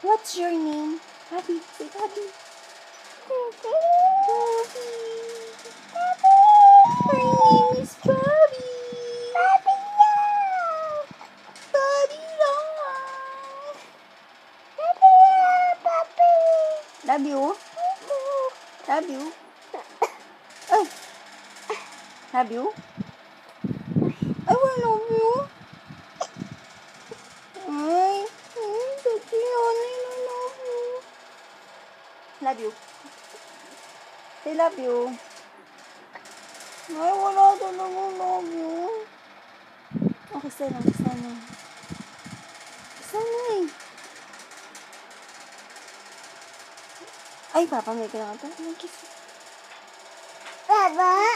What's your name? Happy. say happy. Love you. Love you. Love you. Bobby oh. Long. Love you. Say love you. Ay, wala talaga love you. Okay, sana, sana. Sana eh. Ay, papa, may kailangan pa. May kiss. Baba.